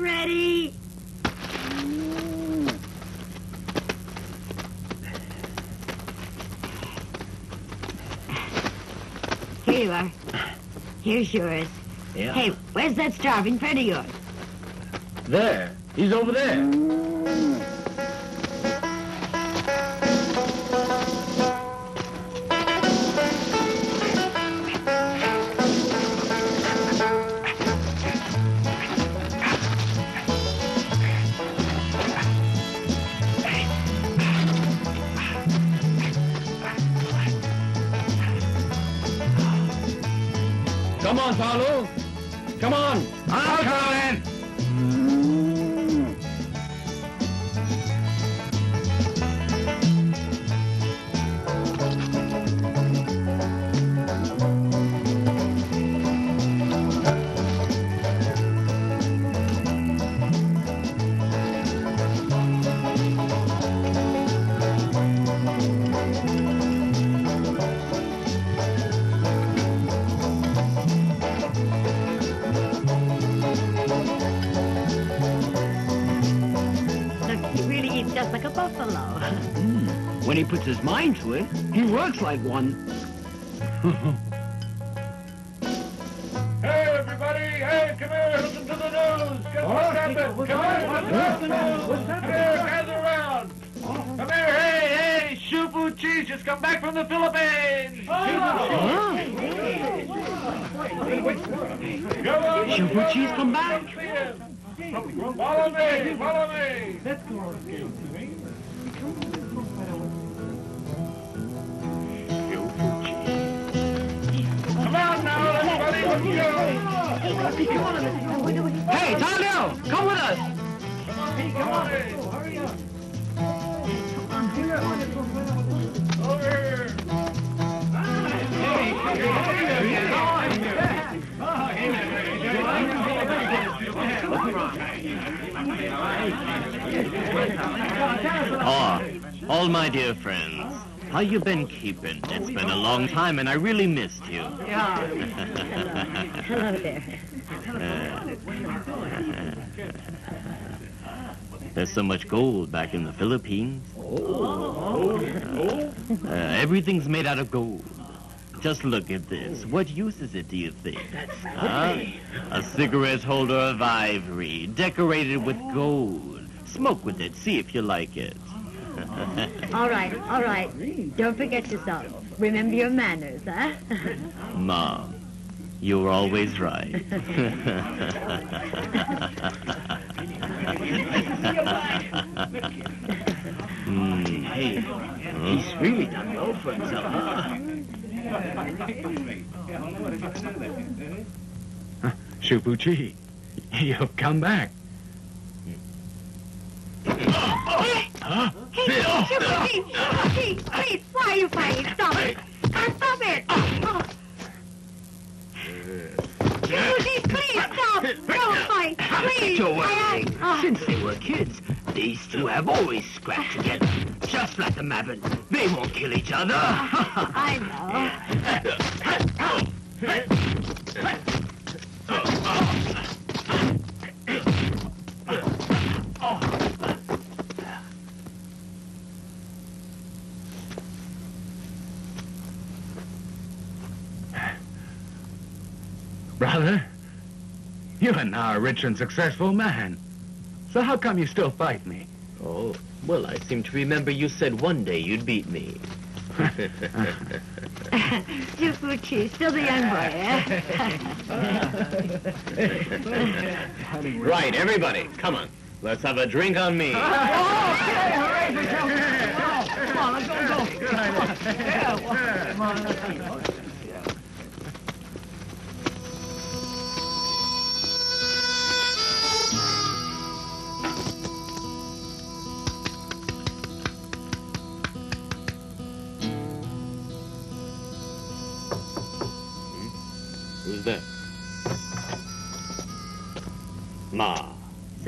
ready. Here you are. Here's yours. Yeah. Hey, where's that starving friend of yours? There. He's over there. Puts his mind to it, he works like one. Hey, everybody! Hey, come here! Listen to the news! Guess what's happened? Come here! What's happening? Come here! Gather around! Oh. Come here! Hey, hey! Shufuchi's just come back from the Philippines! Oh. Oh. Come on! Shufuchi's come back? Follow me! Follow me! Go! Hey, Talia, come with us. Hey, Come on! Hurry up! Over here! Oh, all my dear friends, how you been keeping? It's been a long time and I really missed you. Hello there. There's so much gold back in the Philippines. Uh, everything's made out of gold. Just look at this. What use is it, do you think? Huh? A cigarette holder of ivory, decorated with gold. Smoke with it, see if you like it. All right, all right. Don't forget yourself. Remember your manners, huh? Mom, you were always right. Hmm. Hey, he's really done well for himself, huh? Shufuchi, you've come back. Huh? Hey, Shufu, please, please, why are you fighting? Stop it. Stop it. Oh. Shufu, please, stop. Don't fight. Please. Don't worry. I- oh. Since they were kids, these two have always scrapped together. Just like the Mabbin. They won't kill each other. I know. Brother, you are now a rich and successful man. So how come you still fight me? Oh, well, I seem to remember you said one day you'd beat me. Shufuchi, still the young boy, eh? Right, everybody, come on. Let's have a drink on me. Who's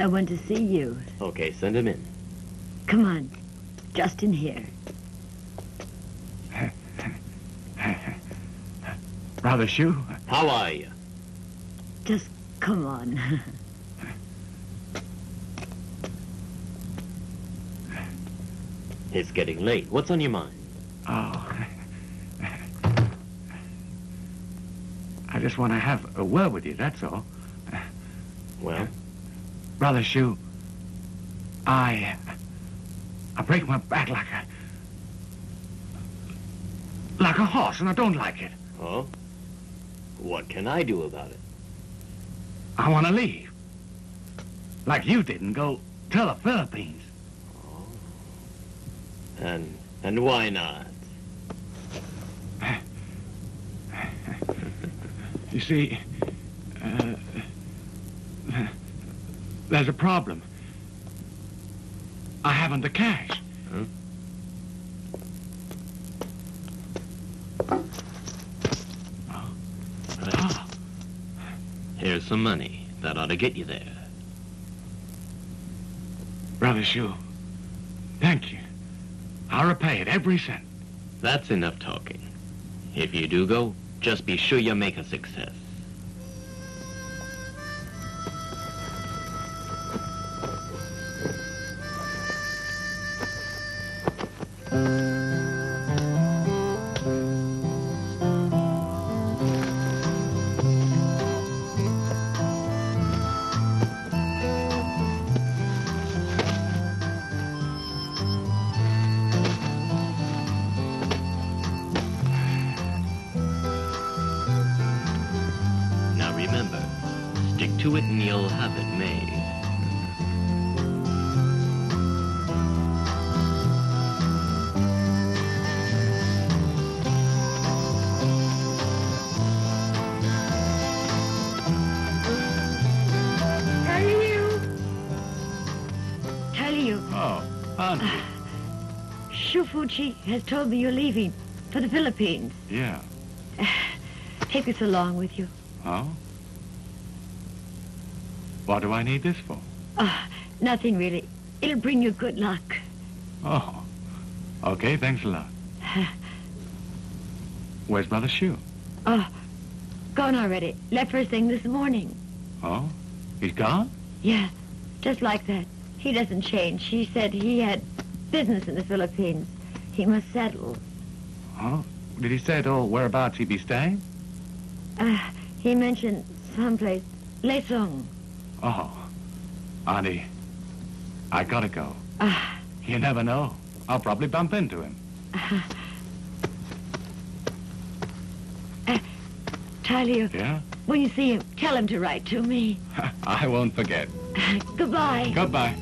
I want to see you. Okay, send him in. Come on, just in here. Rather shoe. How are you? Just come on. it's getting late. What's on your mind? Oh. I just want to have a word with you, that's all. Well? Brother Shu, I... I break my back like a... Like a horse, and I don't like it. oh? What can I do about it? I want to leave. Like you did and go to the Philippines. Oh. And and why not? You see, uh, there's a problem. I haven't the cash. Huh? Ah, Here's some money. That ought to get you there. Brother Shu, thank you. I'll repay it every cent. That's enough talking. If you do go, just be sure you make a success. Have it made. Tell you. Tell you. Oh, Auntie. Ah, Shufuchi has told me you're leaving for the Philippines. Yeah. Ah, take this along with you. Oh? What do I need this for? Ah, nothing really. It'll bring you good luck. Oh. Okay, thanks a lot. Where's Brother Shu? Oh, gone already. Left first thing this morning. Oh? He's gone? Yeah, just like that. He doesn't change. He said he had business in the Philippines. He must settle. Oh? Did he say at all whereabouts he'd be staying? Uh, he mentioned someplace. Lesong. Oh. Auntie, I gotta go. Ah, You never know. I'll probably bump into him. Talia, Yeah? when you see him, tell him to write to me. I won't forget. Goodbye. Goodbye.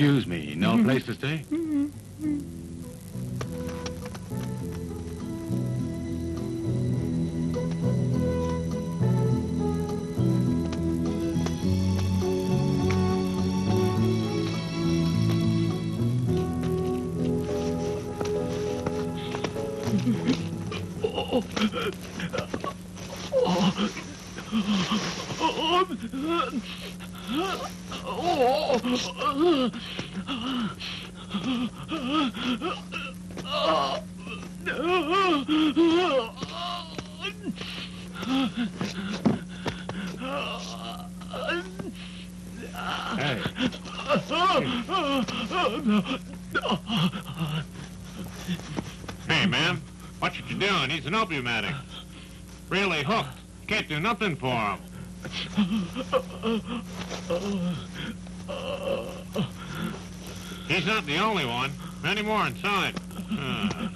Excuse me, no mm-hmm. place to stay? Mm-hmm. Oh. Oh. Oh. Hey, Hey, man, what you're doing. He's an opium addict. Really hooked. Can't do nothing for him. He's not the only one. Many more inside. Uh,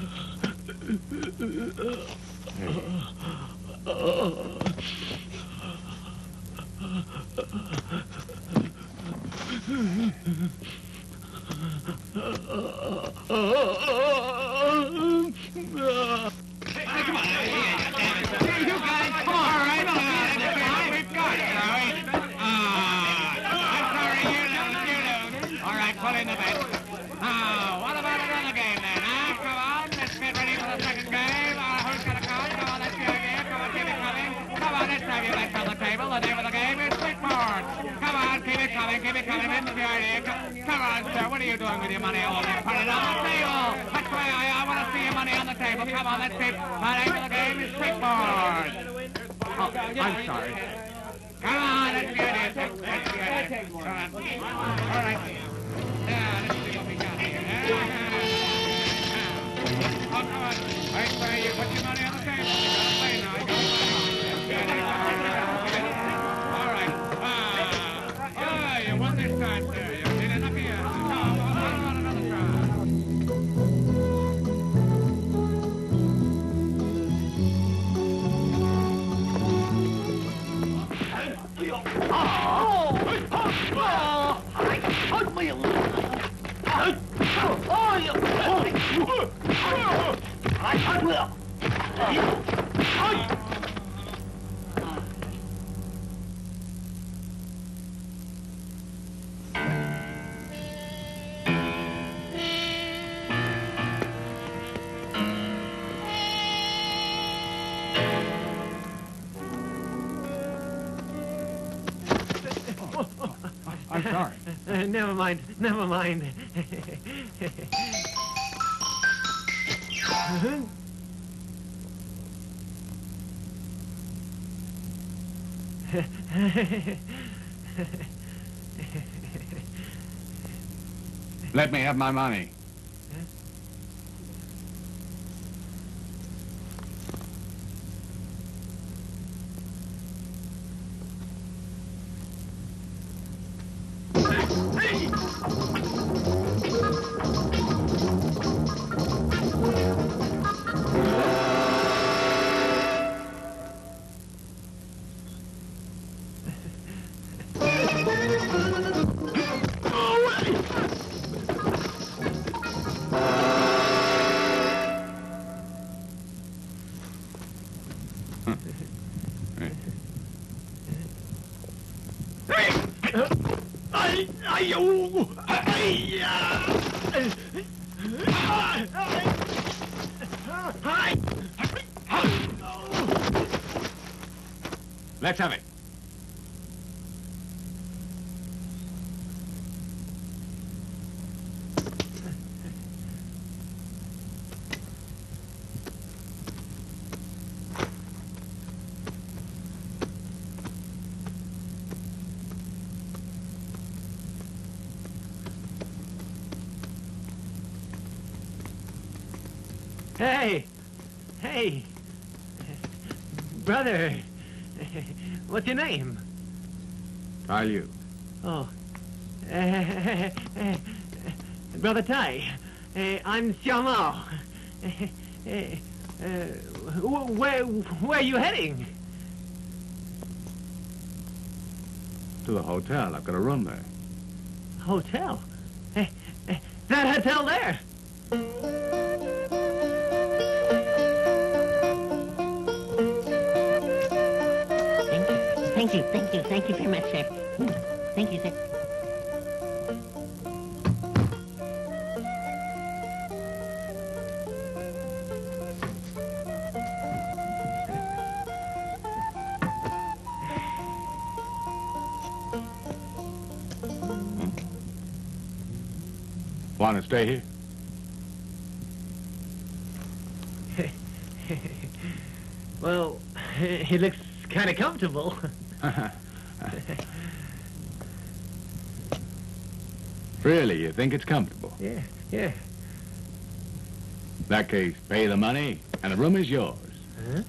Hey, come on. It coming, it. Into the idea. Come, on, sir. What are you doing with your money? Oh, you put it on the table. That's why I, I want to see your money on the table. Come on, let's see. The name of the game is Switchboard. Oh, I'm sorry. Come on. That's, that's the idea. Come on. All right. Yeah, let's see what we got here. Oh, come on. Right where you put your money on the table. You gotta play now. You gotta play. That's never mind, never mind. Let me have my money. Brother, what's your name? I'll you. Oh, uh, brother Tai. Uh, I'm Xiao Mao. Uh, where, where are you heading? To the hotel. I've got a room there. Hotel. Thank you very sir. Thank you, sir. Want to stay here? Well, he looks kind of comfortable. really, you think it's comfortable? Yeah, yeah. In that case, pay the money, and the room is yours. Huh?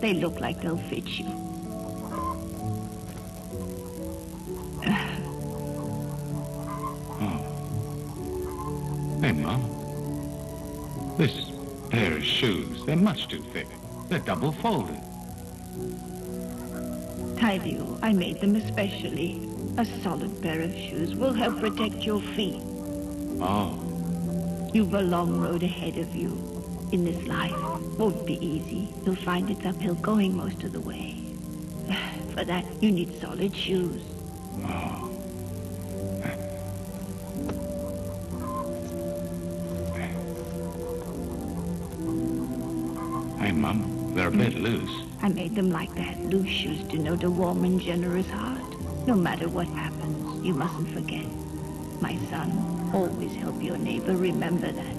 They look like they'll fit you. Oh. Hey, Mama. This pair of shoes, they're much too thick. They're double folded. Tideo, I made them especially. A solid pair of shoes will help protect your feet. Oh, You've a long road ahead of you. In this life, won't be easy. You'll find it's uphill going most of the way. For that, you need solid shoes. oh. Hey, Mama, they're a bit hmm. loose. I made them like that. Loose shoes denote a warm and generous heart. No matter what happens, you mustn't forget. My son, always help your neighbor. Remember that.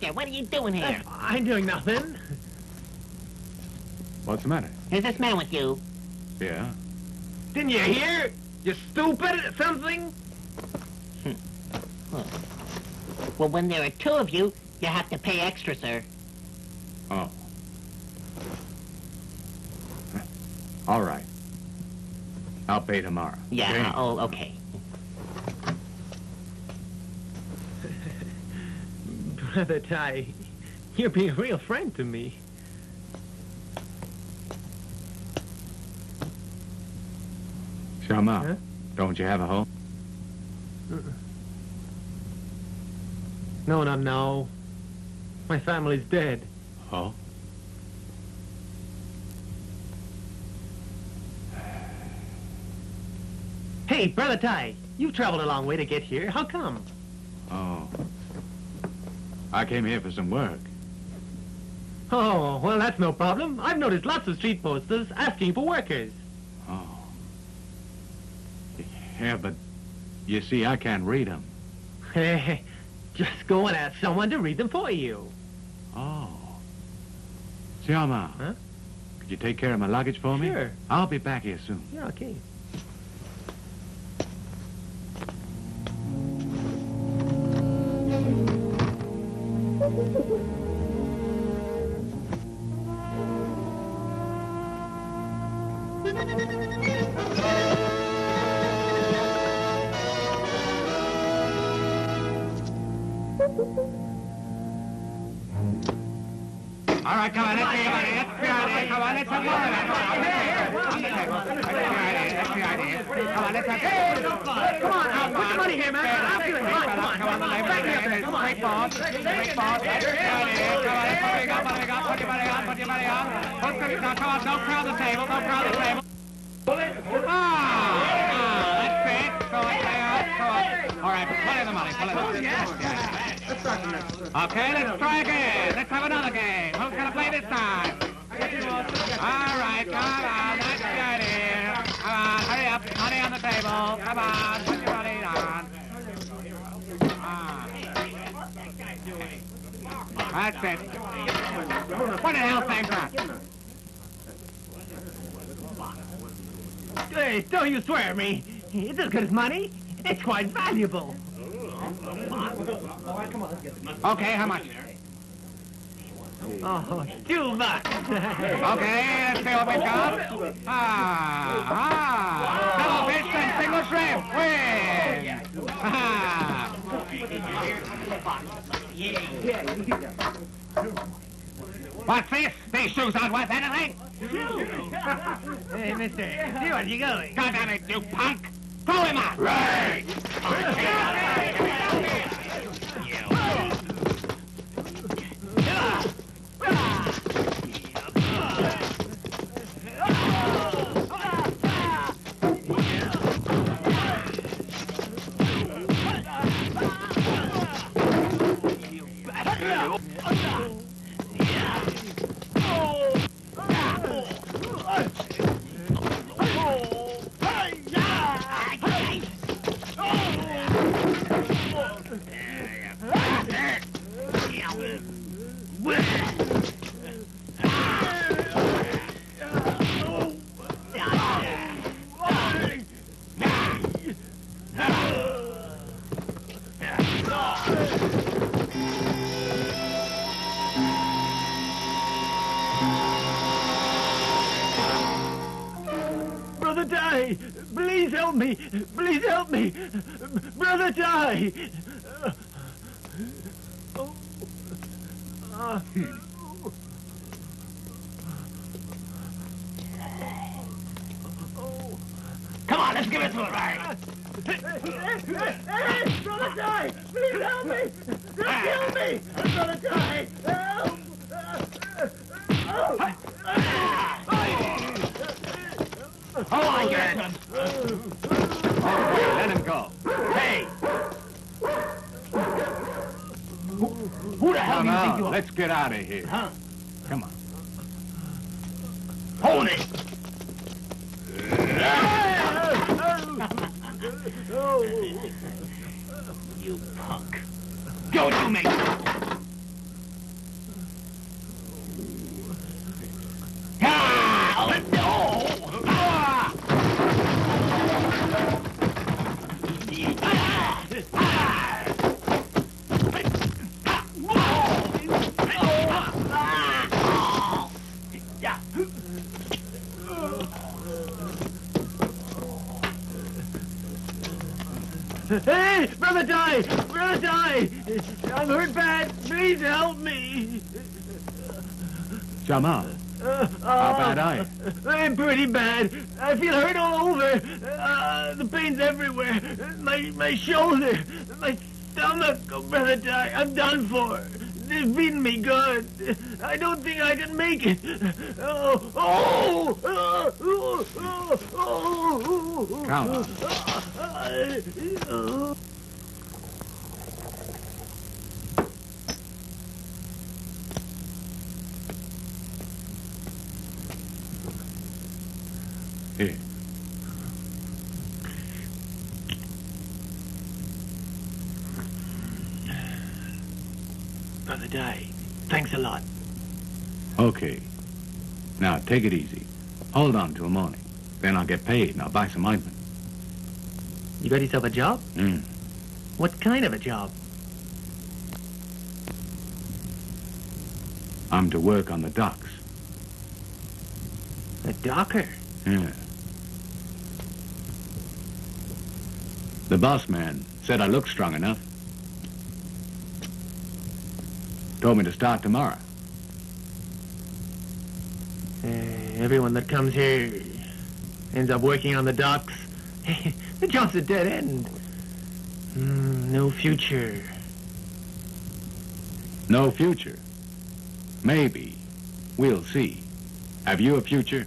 Hey, mister, what are you doing here? Uh, I'm doing nothing. What's the matter? Is this man with you? Yeah? Didn't you hear? You stupid or something? Hmm. Well, when there are two of you, you have to pay extra, sir. Oh. All right. I'll pay tomorrow. Yeah, okay? oh, okay. Brother Ty, you're being a real friend to me. Shama, Huh? don't you have a home? No, no, no. My family's dead. Oh? Hey, Brother Ty, you've traveled a long way to get here. How come? Oh. I came here for some work. Oh, well, that's no problem. I've noticed lots of street posters asking for workers. Oh. Yeah, but you see, I can't read them. Hey, just go and ask someone to read them for you. Oh. Shama, Huh? could you take care of my luggage for me? Sure. I'll be back here soon. Yeah, okay. Swear me. It's as good as money. It's quite valuable. Okay, how much? Oh, too much. Okay, let's see what we've got. Ah, ah. Double fish and single shrimp. Win. Ah. What's this? These shoes aren't worth anything. Hey, mister, see where you going? God damn it, you punk! Throw him out! Right! Ty! Brother Ty! Brother Ty! I'm hurt bad! Please help me! Jamal, Uh, How uh, bad are you? I'm pretty bad. I feel hurt all over. Uh, the pain's everywhere. My my shoulder, my stomach. Oh, brother Ty, I'm done for. They've beaten me good. I don't think I can make it. Oh, oh, oh, oh, oh, oh, oh. Come on. Uh, uh, take it easy. Hold on till morning. Then I'll get paid and I'll buy some ointment. You got yourself a job? Mm. What kind of a job? I'm to work on the docks. A docker. Yeah. The boss man said I looked strong enough. Told me to start tomorrow. Uh, everyone that comes here ends up working on the docks. the job's a dead end. Mm, no future. No future. Maybe. We'll see. Have you a future?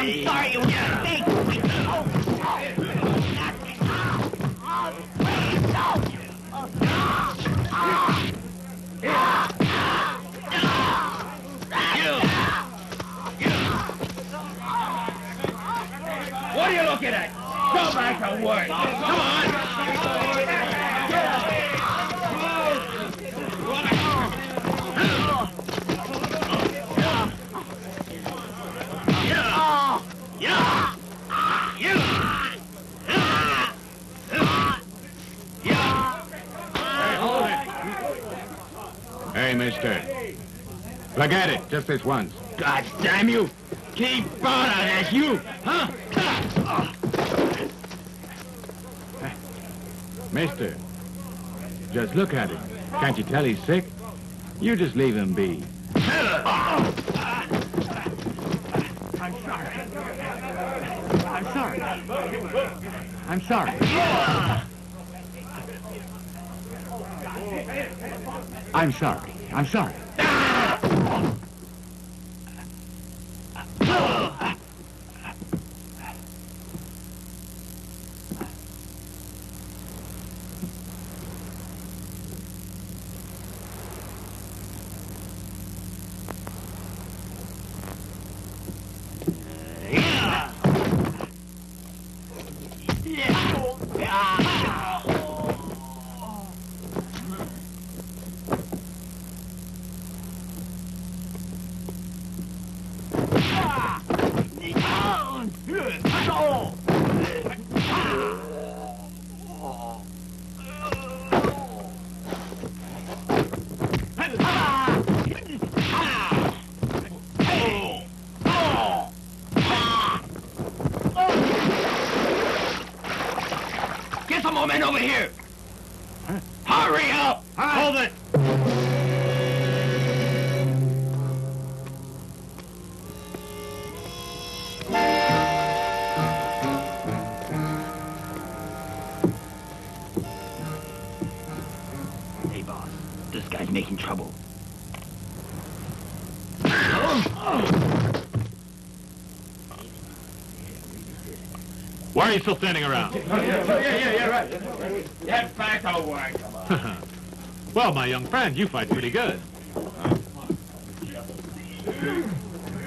I'm sorry. Oh, please, no. What are you looking at? Go back to work. Come on. Mister. Forget it, just this once. God damn you! Keep on, that's you, huh? Mister, just look at him. Can't you tell he's sick? You just leave him be. I'm sorry. I'm sorry. I'm sorry. I'm sorry. I'm sorry. Are you still standing around? Yeah, yeah, yeah, right. Get back to work. well, my young friend, you fight pretty good.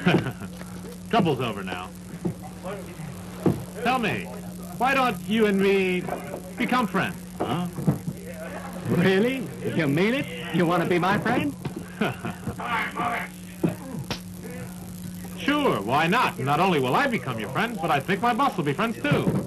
Trouble's over now. Tell me, why don't you and me become friends? Huh? Really? You mean it? You want to be my friend? Sure, why not? Not only will I become your friend, but I think my boss will be friends too.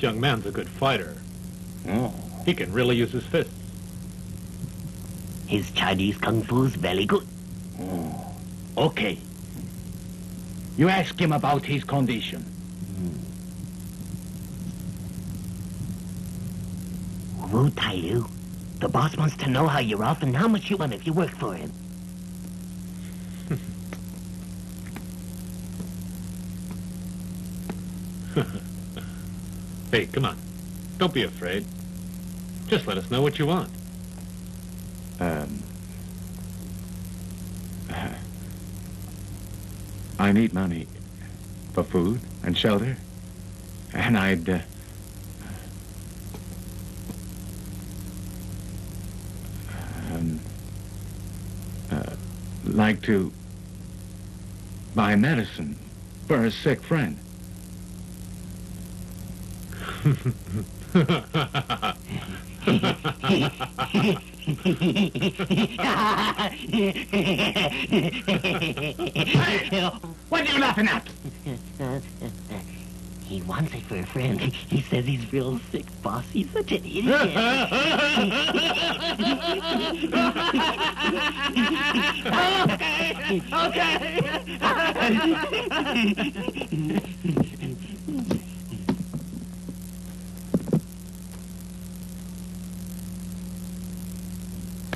This young man's a good fighter. Oh. He can really use his fists. His Chinese kung fu's very good. Oh. Okay. You ask him about his condition. Hmm. Wu Tai Liu, the boss wants to know how you're off and how much you want if you work for him. Hey, come on. Don't be afraid. Just let us know what you want. Um. I need money for food and shelter, and I'd. Uh, um, uh, like to buy medicine for a sick friend. What are you laughing at? he wants it for a friend. He says he's real sick, boss. He's such an idiot.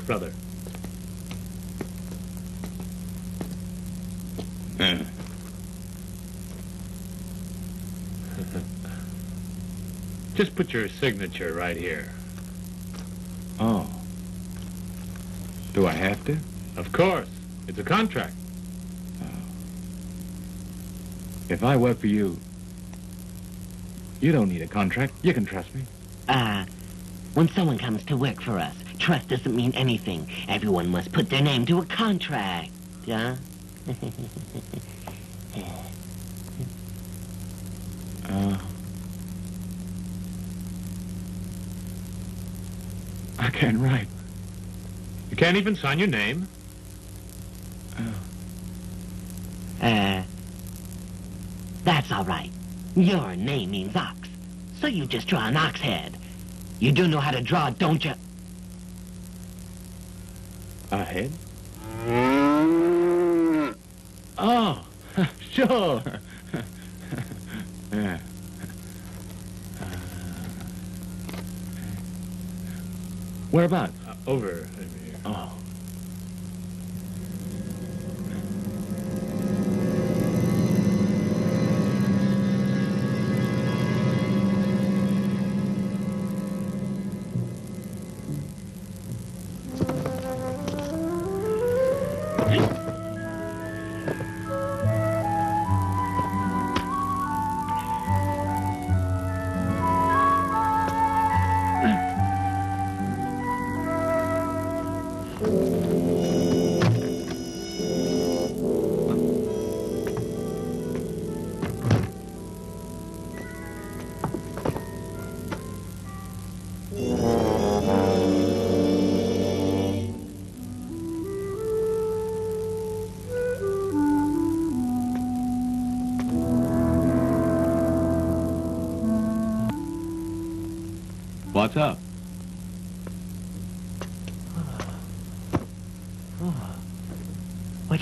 Brother, just put your signature right here. Oh. Do I have to? Of course. It's a contract. Oh. If I work for you, You don't need a contract. You can trust me. Uh, when someone comes to work for us, trust doesn't mean anything. Everyone must put their name to a contract. Yeah? Uh, I can't write. You can't even sign your name? Uh, that's all right. Your name means ox, so you just draw an ox head. You do know how to draw, don't you? A head? Oh, sure. yeah. Uh, where about? Uh, over,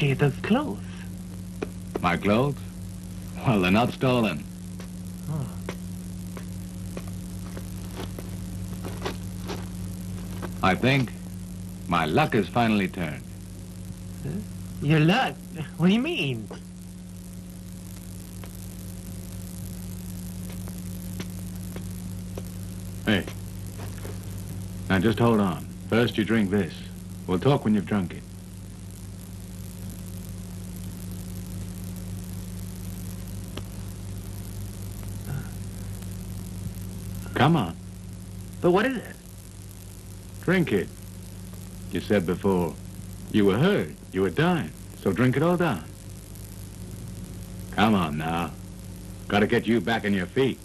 Where'd you get those clothes? My clothes? Well, they're not stolen. I think my luck has finally turned. Your luck? What do you mean? Hey. Now just hold on. First you drink this. We'll talk when you've drunk it. Come on. But what is it? Drink it. You said before, you were hurt, you were dying, so drink it all down. Come on now. Gotta get you back on your feet.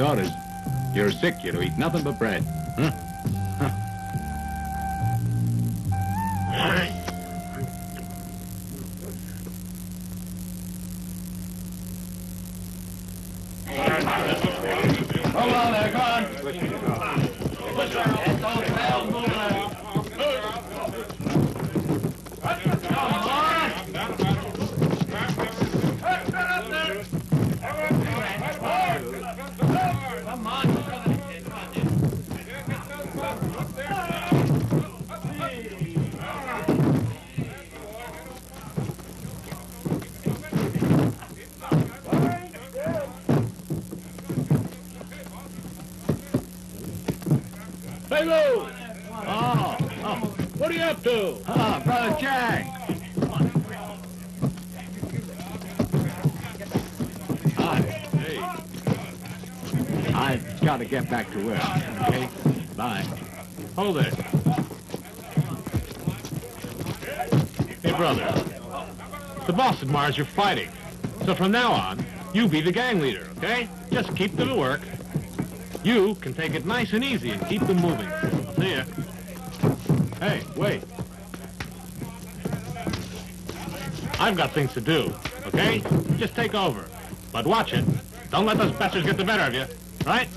Orders. You're sick, you're to eat nothing but bread. Hey, brother. The boss admires your fighting. So from now on, You be the gang leader, okay? Just keep them at work. You can take it nice and easy and keep them moving. I'll see ya. Hey, wait. I've got things to do, okay? Just take over. But watch it. Don't let those bastards get the better of you, right?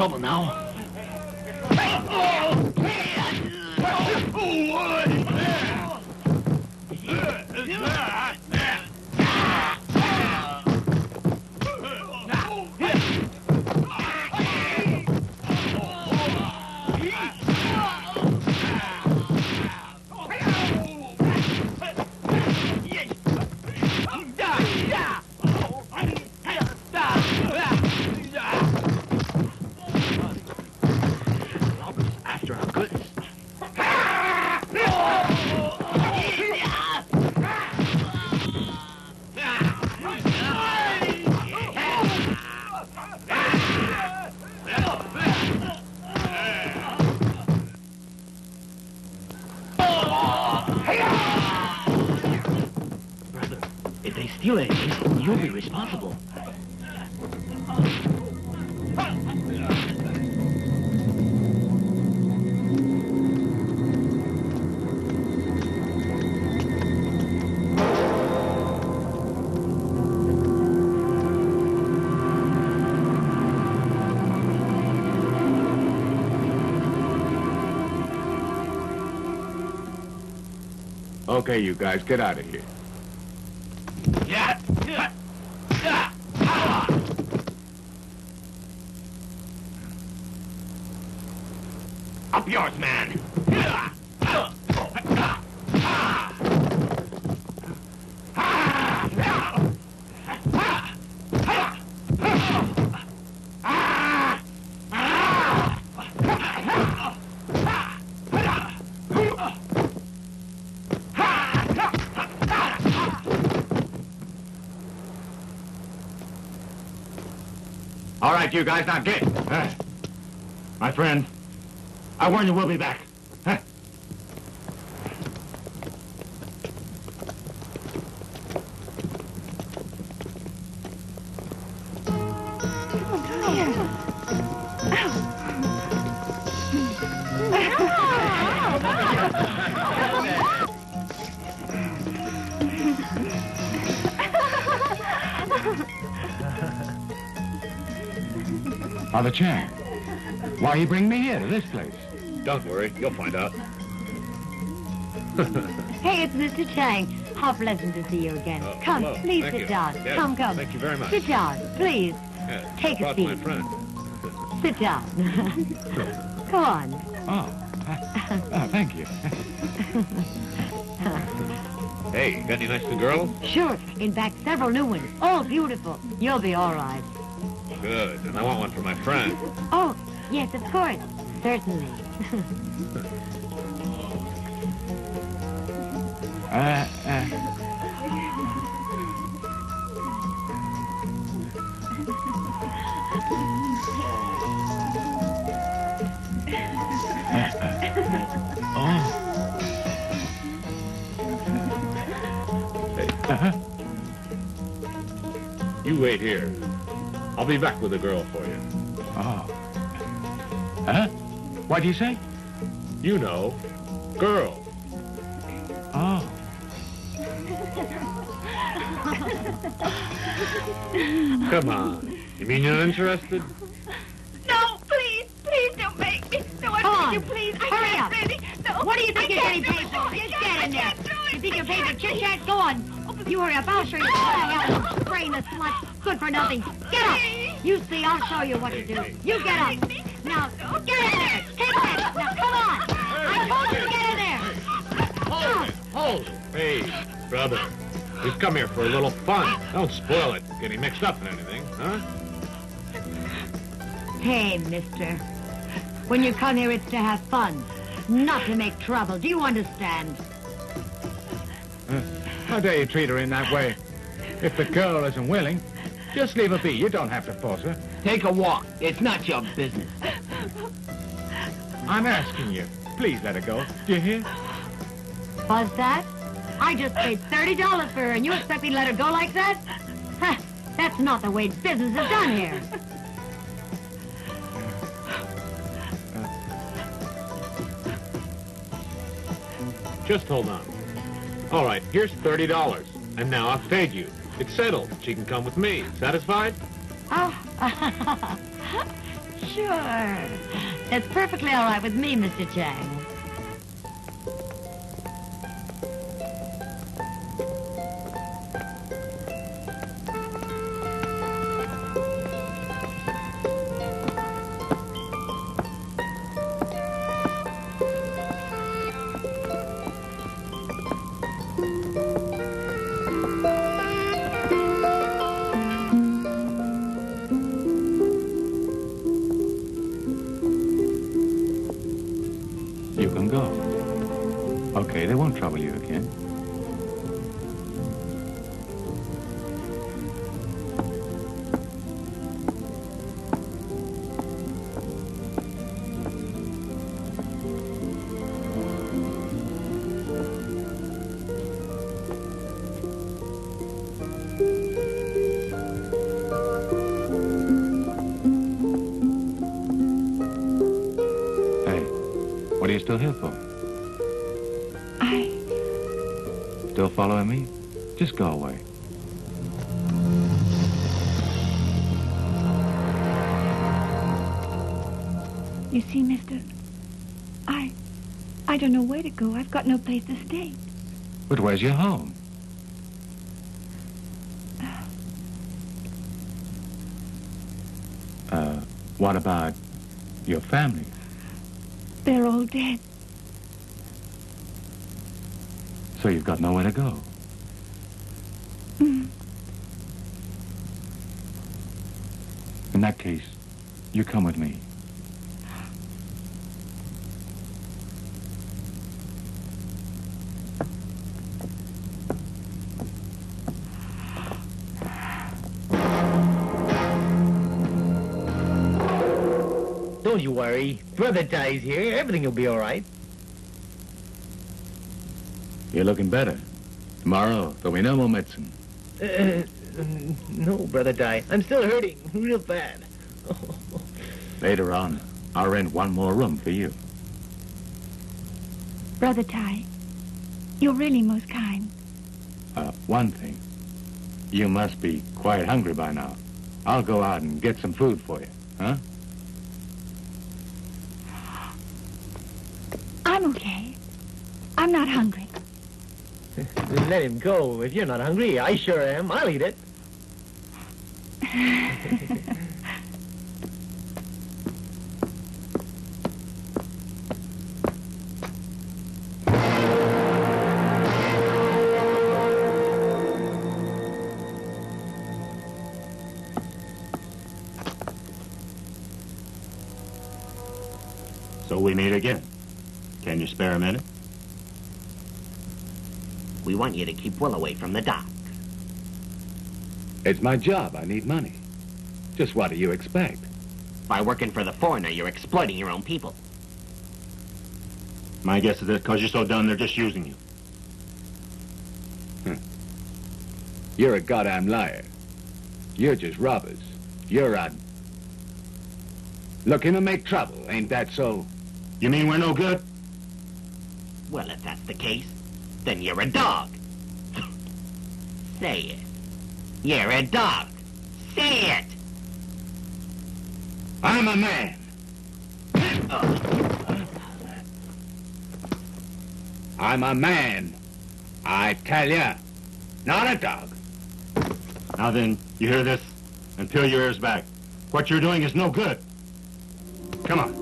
Trouble now. Okay, you guys, get out of here. Up yours, man. You guys, now get. Uh, my friend, I warn you, we'll be back. Huh? Father Chang, why you bring me here to this place? Don't worry, you'll find out. Hey, it's Mr. Chang. How pleasant to see you again. Oh, come, hello. please Thank sit you. down. Yes, Come, come. thank you very much. Sit down, please. Yeah, Take a seat. my friend. Sit down. Go on. Oh, oh thank you. Hey, got any nice new girls? Sure. In fact, several new ones. All beautiful. You'll be all right. Good. And I want one for my friend. Oh, yes, of course. Certainly. uh, uh. oh. Hey. Uh -huh. You wait here. I'll be back with a girl for you. Oh. Huh? What do you say? You know, girl. Oh. Come on. You mean you're interested? No, please, please don't make me. No, I Come beg you, please. I Hurry can't, up. Freddie. No, What do you think I you're getting do paid it. for? Just get in there. can't do it. You think you're I paid for can't chit chat? Go on. You hurry up. I'll show you. Hell, brainless slut. Good for nothing. Get up. You see, I'll show you what to do. You get up. Now, get in there. Take that. Now, come on. I told you to get in there. Hold it. Hold it. Hey, brother. We've come here for a little fun. Don't spoil it. Getting mixed up in anything, huh? Hey, mister. When you come here, it's to have fun, not to make trouble. Do you understand? How dare you treat her in that way? If the girl isn't willing, just leave her be. You don't have to force her. Take a walk. It's not your business. I'm asking you. Please let her go. Do you hear? What's that? I just paid $30 for her, and you expect me to let her go like that? Huh, that's not the way business is done here. Just hold on. All right, here's $30. And now I've paid you. It's settled. She can come with me. Satisfied? Oh, sure. That's perfectly all right with me, Mr. Chang. Still here for? I... Still following me? Just go away. You see, mister, I... I don't know where to go. I've got no place to stay. But where's your home? Uh, what about your family? Dead. So you've got nowhere to go. Mm. In that case, you come with me. Don't you worry. Brother Ty's here. Everything will be all right. You're looking better. Tomorrow, there'll be no more medicine. Uh, no, Brother Ty. I'm still hurting real bad. Later on, I'll rent one more room for you. Brother Ty, you're really most kind. Uh, one thing. You must be quite hungry by now. I'll go out and get some food for you, huh? I'm okay. I'm not hungry. Let him go. If you're not hungry, I sure am. I'll eat it. you to keep Will away from the dock. It's my job. I need money. Just what do you expect? By working for the foreigner, you're exploiting your own people. My guess is that because you're so done, they're just using you. Hmm. You're a goddamn liar. You're just robbers. You're out looking to make trouble, ain't that so? You mean we're no good? Well, if that's the case, then you're a dog. Say it. You're a dog. Say it. I'm a man. I'm a man. I tell ya. Not a dog. Now then, you hear this? And peel your ears back. What you're doing is no good. Come on.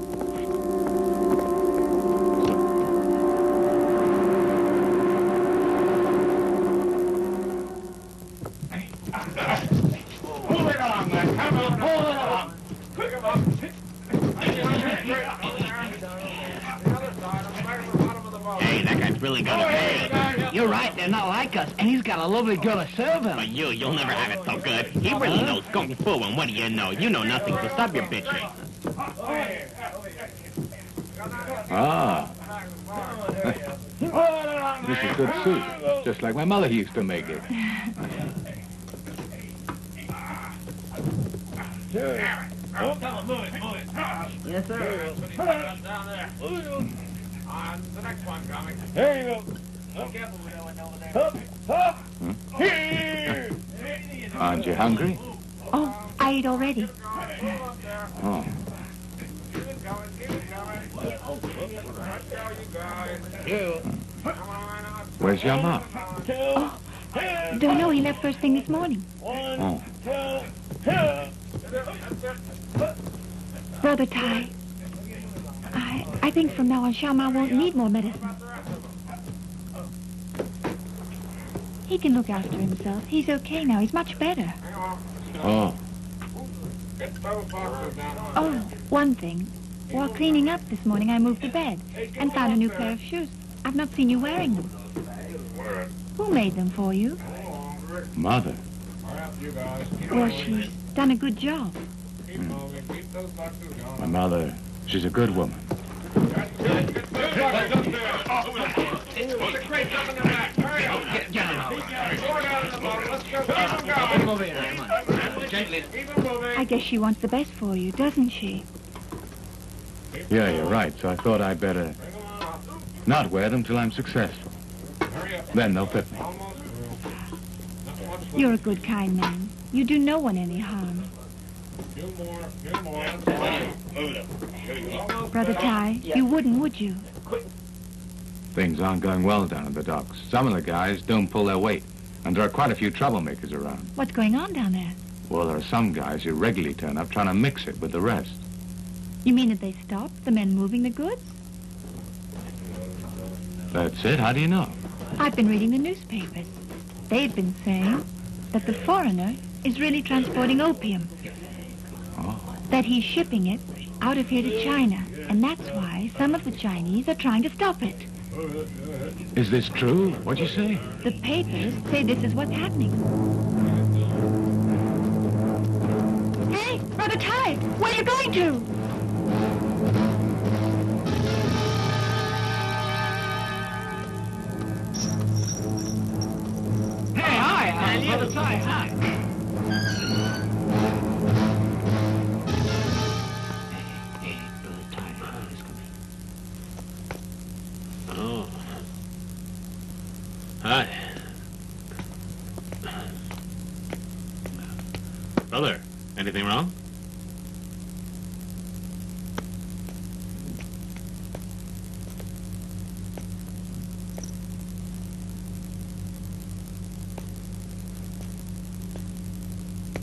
And he's got a lovely girl to serve him. But you, you'll never have it so good. He really knows kung fu, and what do you know? You know nothing, so stop your bitching. Ah. this is good soup. Just like my mother used to make it. Yes, sir. Down there. On the next one coming. There you go. Be careful with that one over there. Up, up. Here. Aren't you hungry? Oh, I ate already. Oh. Keep it going, keep it going. Let's go, you guys. Come on, up. Where's your mom? Oh, don't know. He left first thing this morning. Oh. Brother Ty, I, I think from now on Shama won't need more medicine. He can look after himself. He's okay now. He's much better. Oh. Get those. Oh, one thing. While cleaning up this morning, I moved the bed and found a new pair of shoes. I've not seen you wearing them. Who made them for you? Mother. Hurry up, you guys. Keep Well, moving. she's done a good job. Keep moving. Keep those boxes going. My mother, she's a good woman. I guess she wants the best for you, doesn't she? Yeah, you're right. So I thought I'd better not wear them till I'm successful. Then they'll fit me. You're a good, kind man. You do no one any harm. Brother Ty, you wouldn't, would you? Things aren't going well down at the docks. Some of the guys don't pull their weight. And there are quite a few troublemakers around. What's going on down there? Well, there are some guys who regularly turn up trying to mix it with the rest. You mean that they stopped the men moving the goods? That's it? How do you know? I've been reading the newspapers. They've been saying that the foreigner is really transporting opium. Oh. That he's shipping it out of here to China. And that's why some of the Chinese are trying to stop it. Is this true? What'd you say? The papers say this is what's happening. Hey, Brother Ty, where are you going to? Hey, hi, Brother Ty, hi. Brother, anything wrong?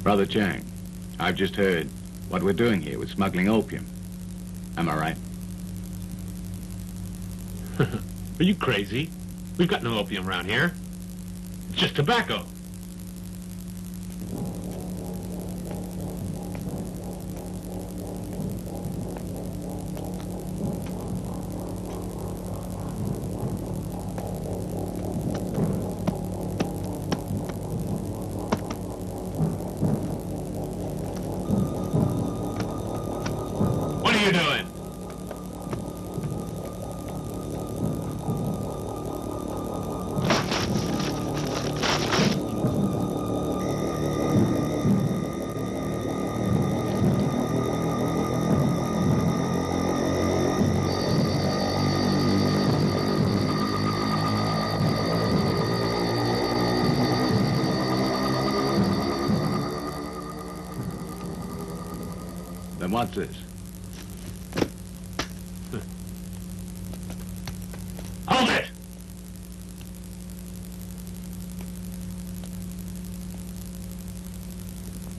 Brother Chang, I've just heard what we're doing here with smuggling opium. Am I right? Are you crazy? We've got no opium around here. It's just tobacco.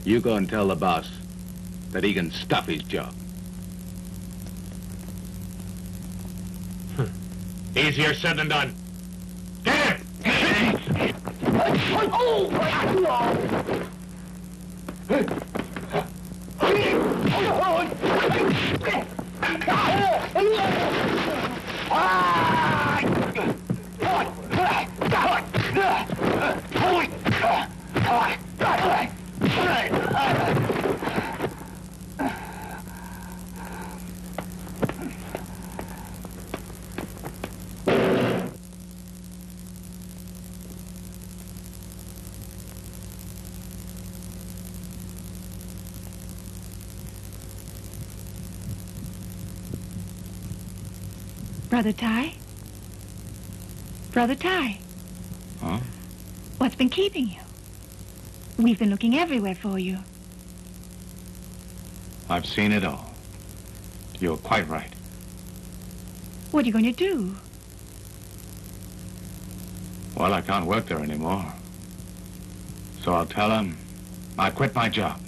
You go and tell the boss that he can stop his job. Hmm. Easier said than done. Brother Ty? Brother Ty? Huh? What's been keeping you? We've been looking everywhere for you. I've seen it all. You're quite right. What are you going to do? Well, I can't work there anymore. So I'll tell him I quit my job.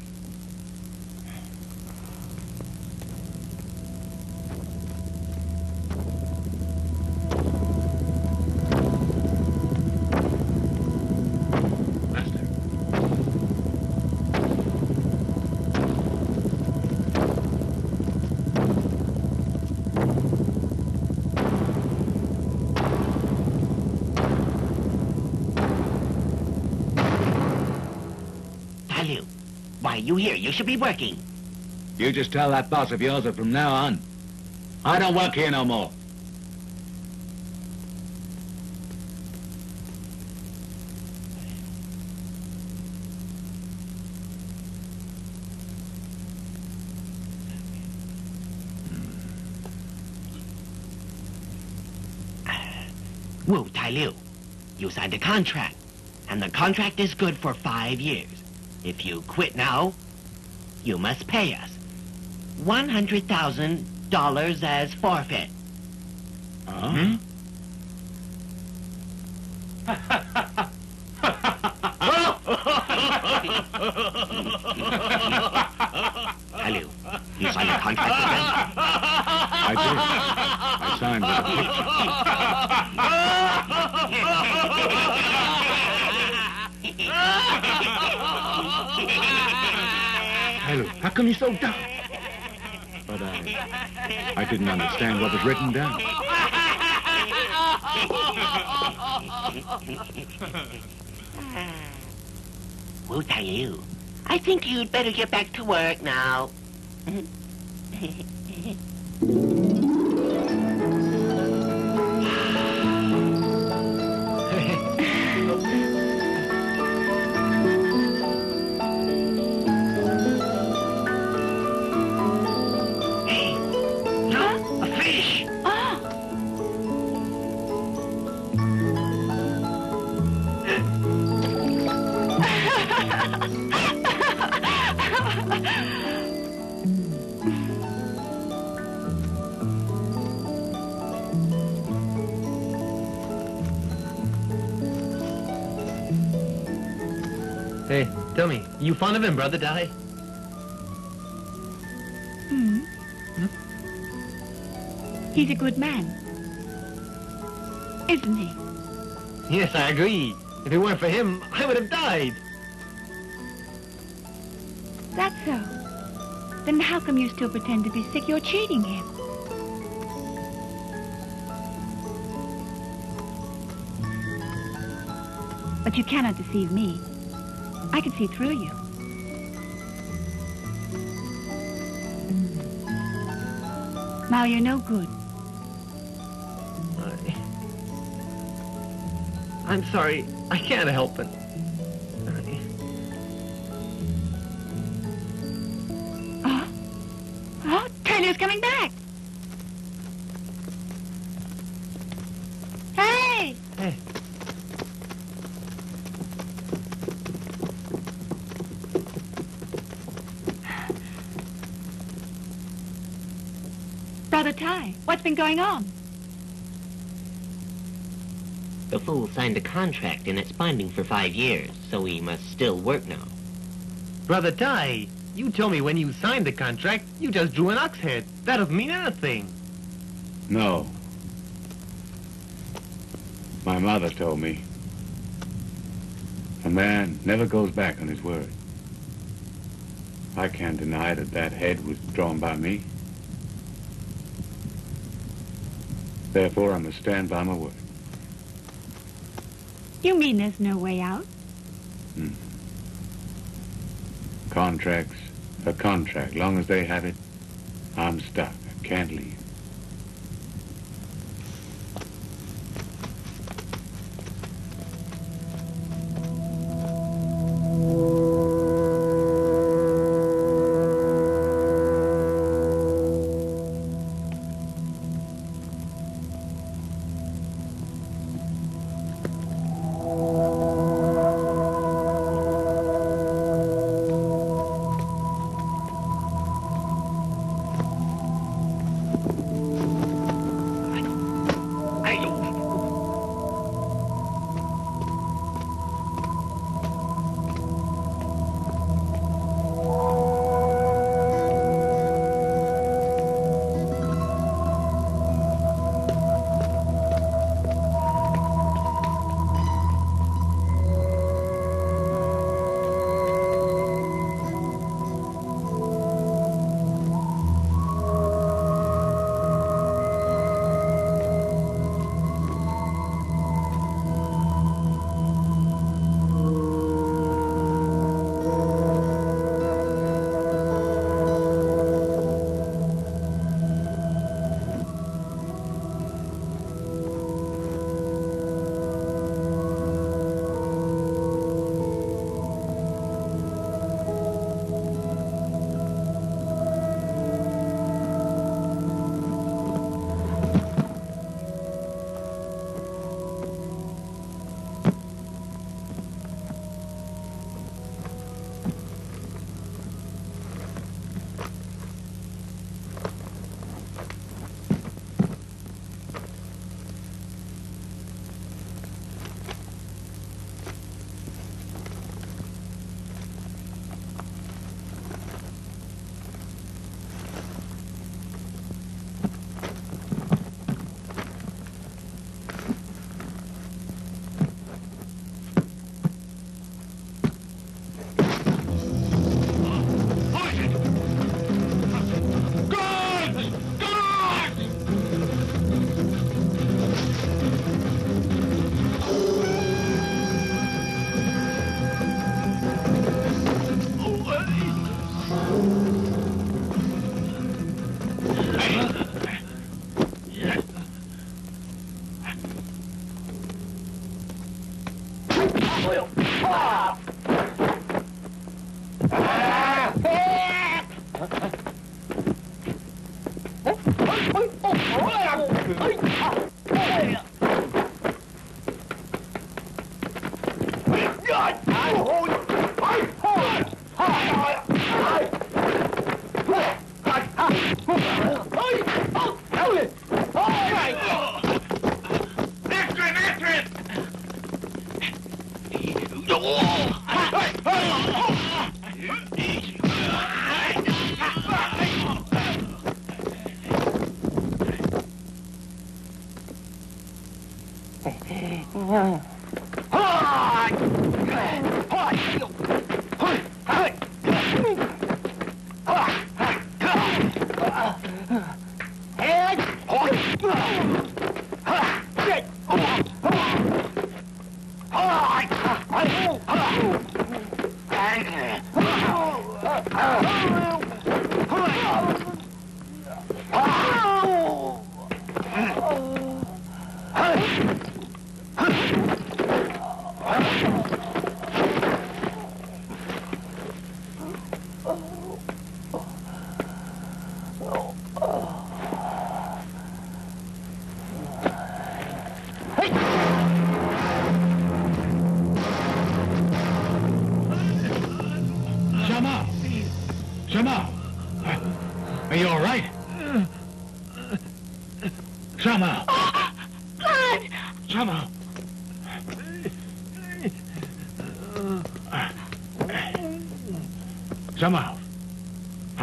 You here? You should be working. You just tell that boss of yours that from now on, I don't work here no more. Wu Tai Liu, you signed a contract, and the contract is good for five years. If you quit now, you must pay us $100,000 as forfeit. Huh? Tai Liu, you signed a contract with us? I did. I signed with a picture. Hello, how come you're so dumb? But I, I didn't understand what was written down. Wu Tai Liu, I think you'd better get back to work now. Hey, tell me, you fond of him, brother Dai? hmm. He's a good man. Isn't he? Yes, I agree. If it weren't for him, I would have died. That's so. Then how come you still pretend to be sick? You're cheating him. But you cannot deceive me. I can see through you. Now you're no good. I... I'm sorry. I can't help it. What's been going on? The fool signed a contract and it's binding for five years, so he must still work now. Brother Ty, you told me when you signed the contract, you just drew an ox head. That doesn't mean anything. No. My mother told me. A man never goes back on his word. I can't deny that that head was drawn by me. Therefore, I must stand by my word. You mean there's no way out? Hmm. Contract's a contract. Long as they have it, I'm stuck. I can't leave.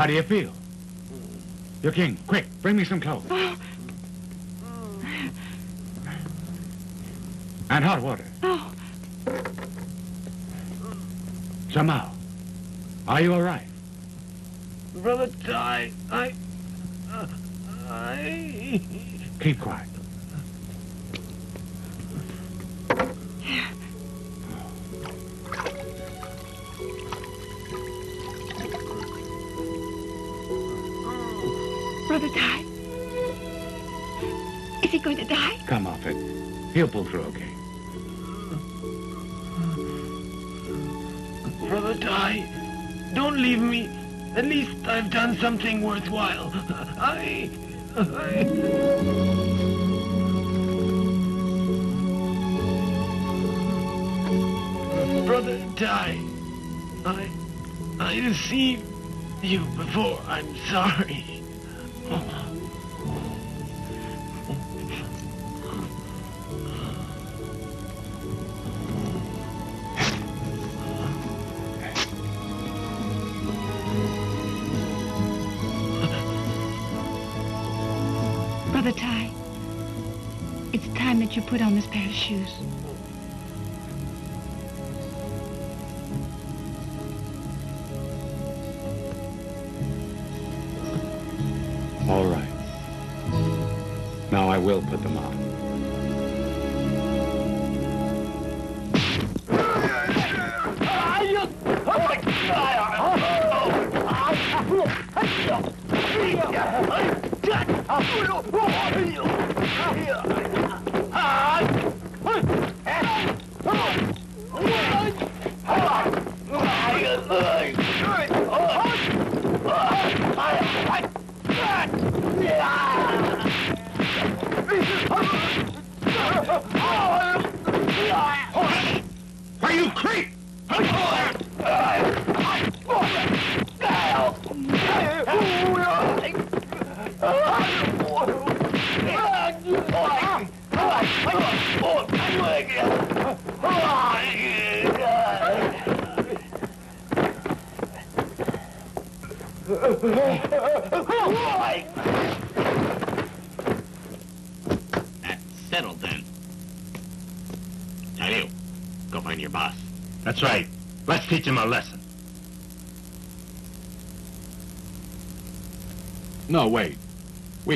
How do you feel? Your king, quick, bring me some clothes. Oh. And hot water. You before. I'm sorry.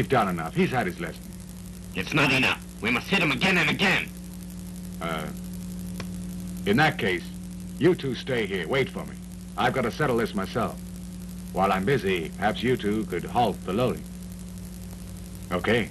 We've done enough. He's had his lesson. It's not enough. We must hit him again and again. Uh, in that case, you two stay here. Wait for me. I've got to settle this myself. While I'm busy, perhaps you two could halt the loading. Okay?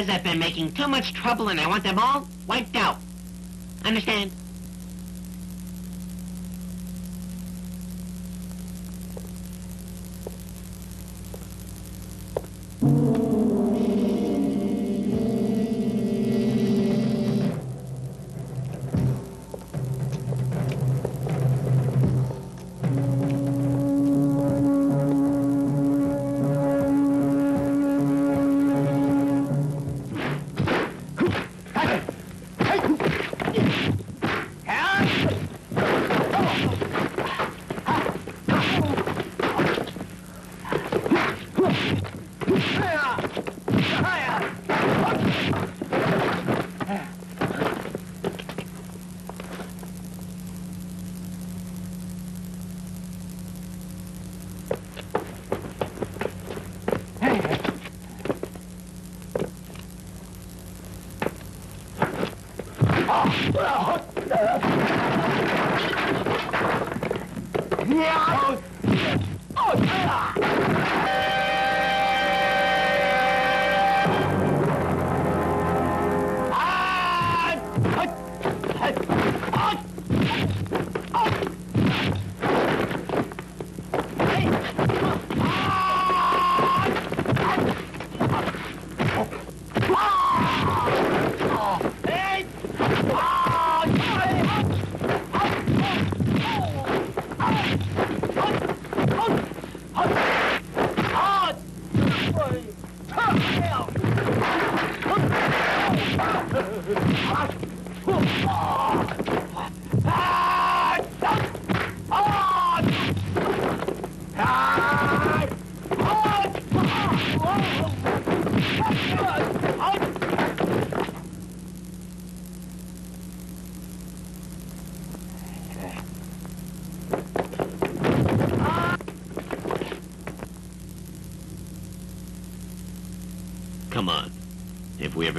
Guys have been making too much trouble and I want them all wiped out. Understand?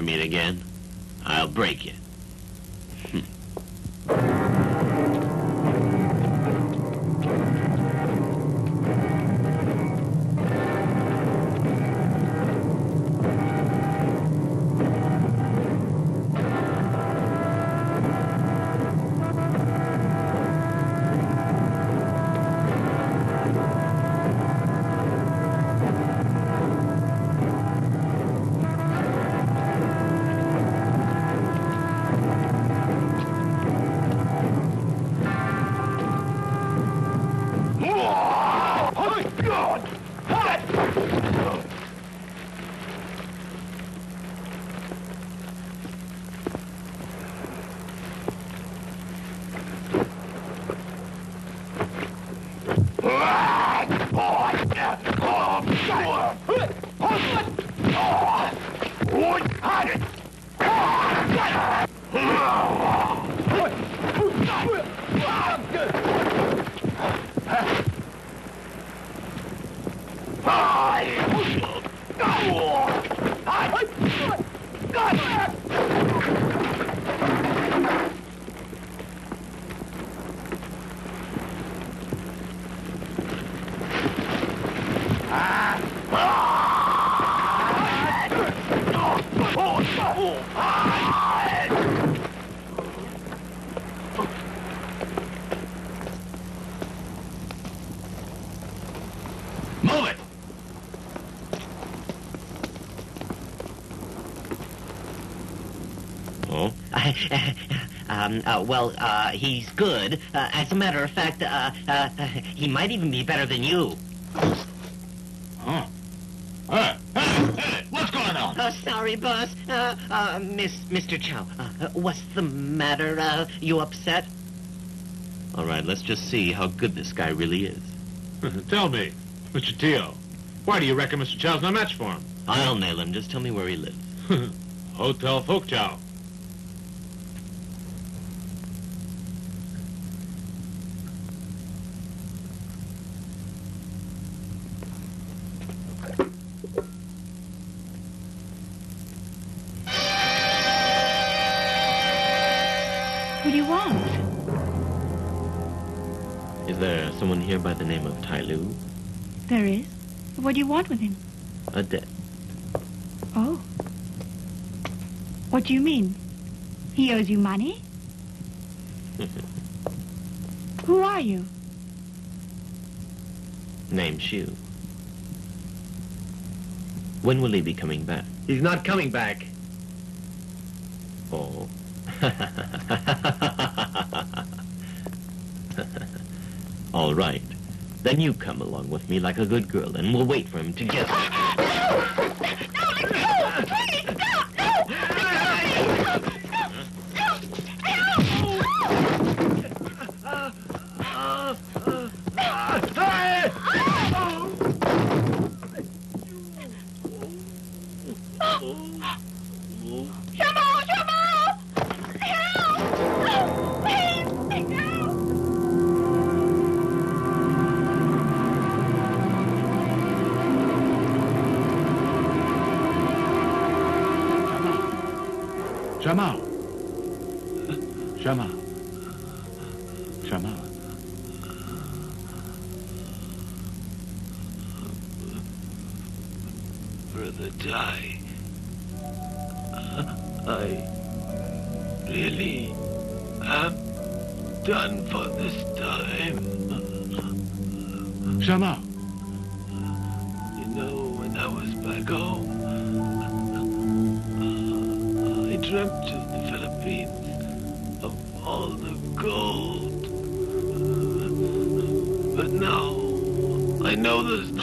Ever meet again, I'll break you. Um, uh, well, uh, he's good. Uh, as a matter of fact, uh, uh, he might even be better than you. Huh? Hey, hey, hey, what's going on? Uh, sorry, boss. Uh, uh, Miss, Mr. Chow, uh, what's the matter? Uh, you upset? All right, let's just see how good this guy really is. Tell me, Mr. Teo, why do you reckon Mr. Chow's no match for him? I'll nail him. Just tell me where he lives. Hotel Folk Chow. By the name of Tai Liu? There is. What do you want with him? A debt. Oh. What do you mean? He owes you money? Who are you? Name Shu. When will he be coming back? He's not coming back. Oh. All right. Then you come along with me like a good girl, and we'll wait for him to get...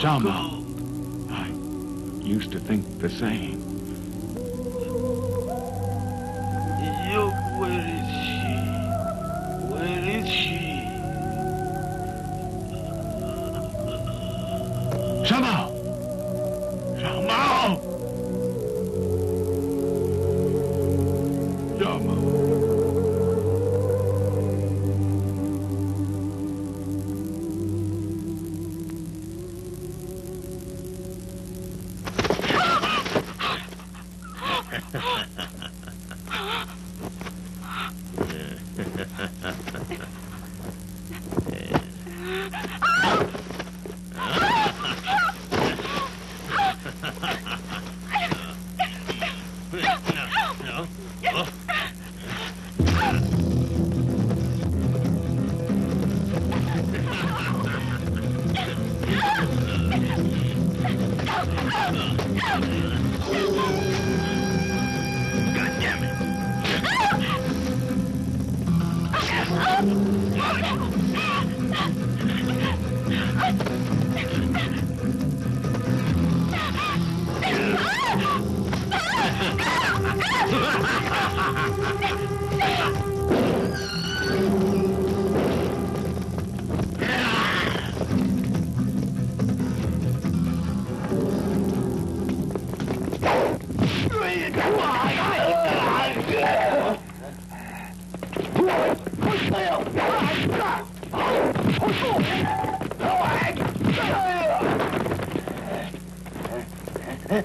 gold. I used to think the same. My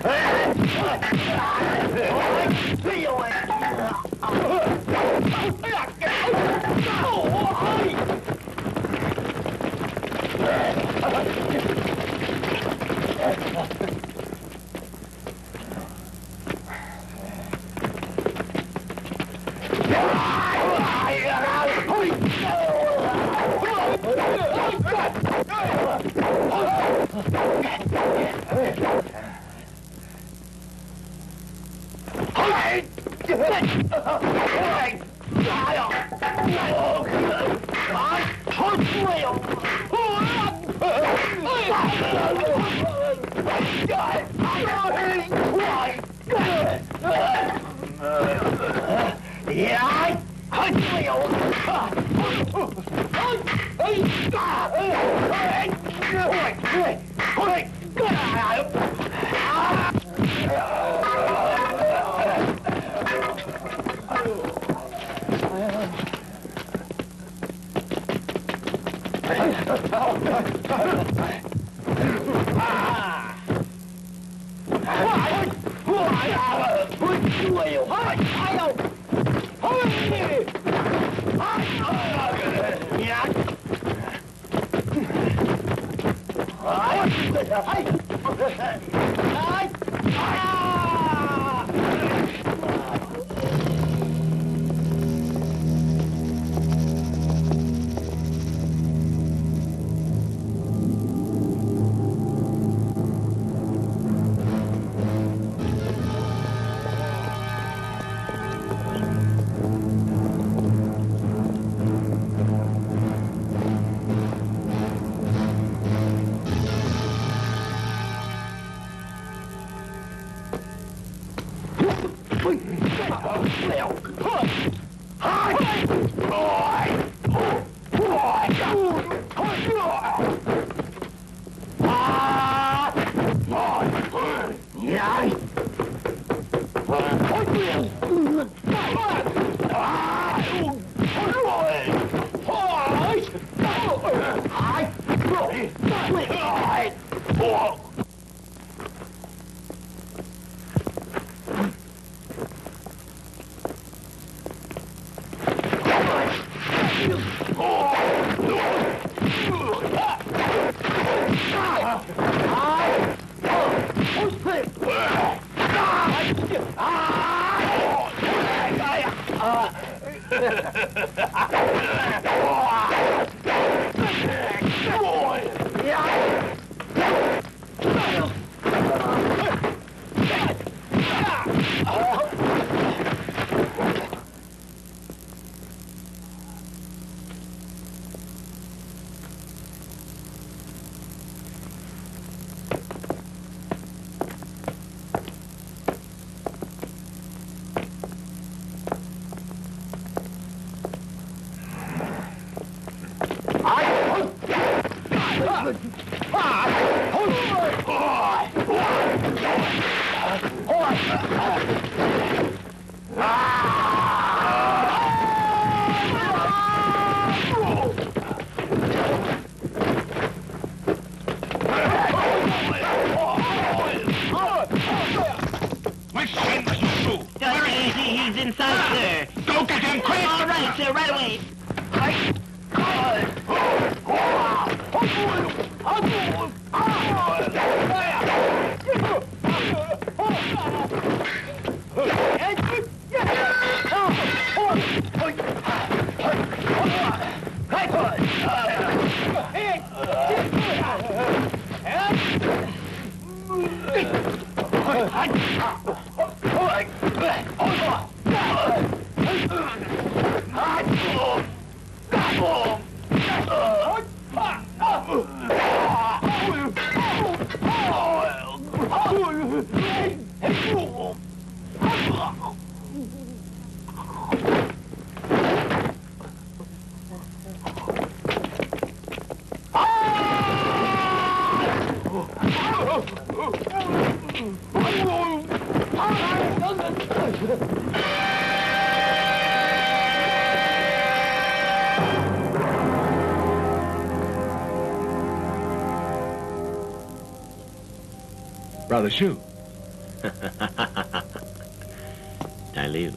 Brother Shu. Tai Liu,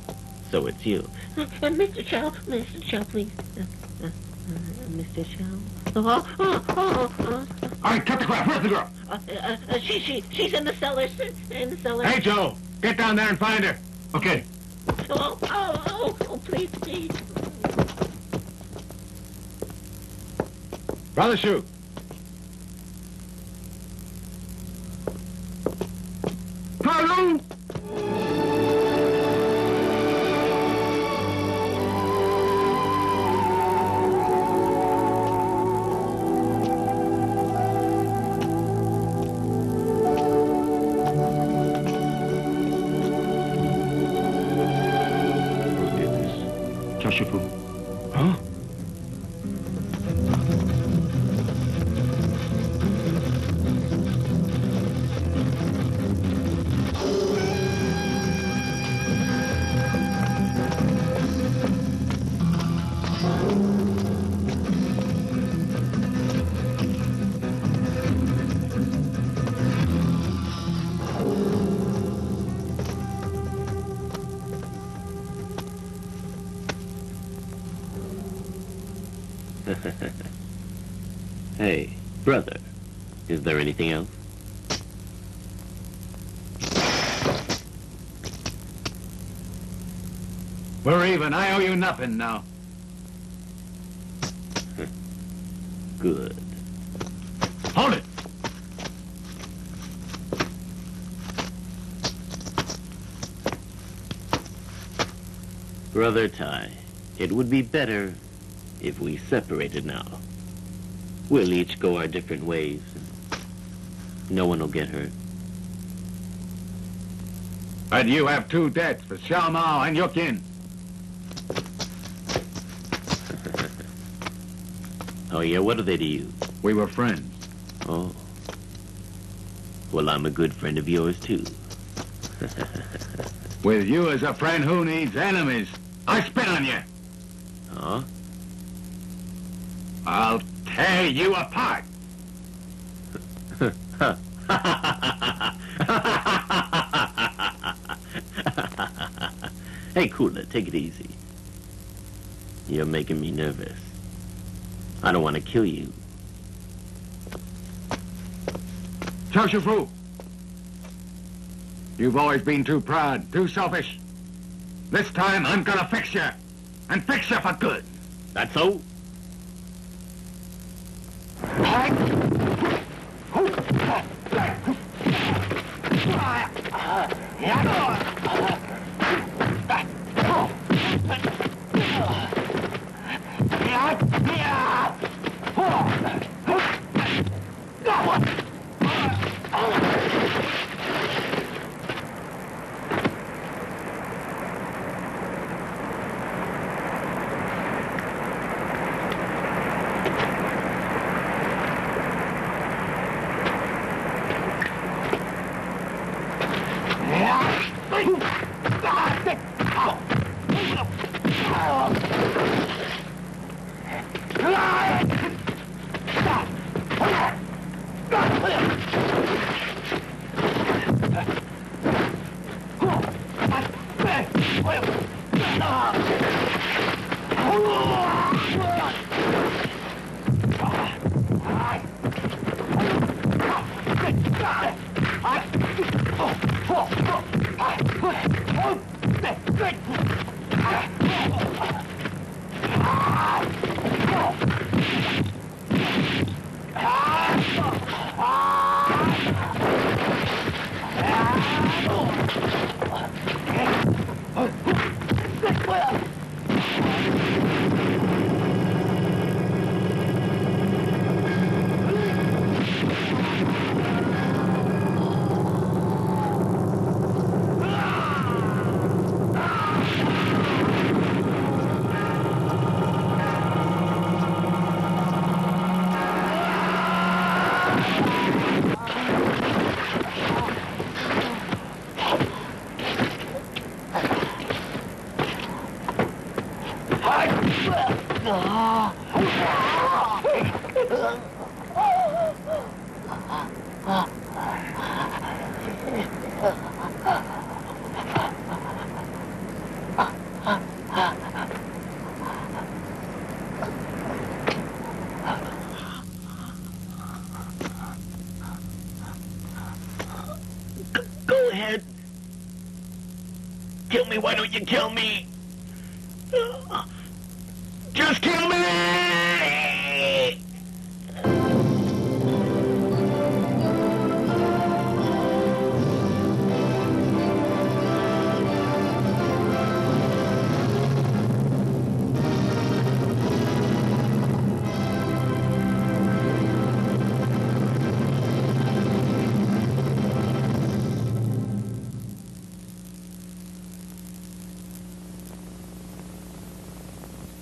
so it's you. Uh, uh, Mr. Chow, Mr. Chow, please. Uh, uh, uh, Mr. Chow. Oh, oh, oh, oh. All right, cut the crap. Where's the girl? Uh, uh, uh, she, she, she's in the cellar, sir. In the cellar. Hey, Joe. Get down there and find her. Okay. Oh, oh, oh, oh, please, please. Brother Shu. Nothing now. Good. Hold it. Brother Tai, it would be better if we separated now. We'll each go our different ways. No one will get hurt. And you have two debts for Xiao Mao and Yukin. Oh, yeah, what are they to you? We were friends. Oh. Well, I'm a good friend of yours, too. With you as a friend, who needs enemies? I spit on you. Huh? I'll tear you apart. hey, Cooler, take it easy. You're making me nervous. I don't want to kill you. Chao Shifu. You've always been too proud, too selfish. This time I'm gonna fix you. And fix you for good. That's so? Why don't you kill me?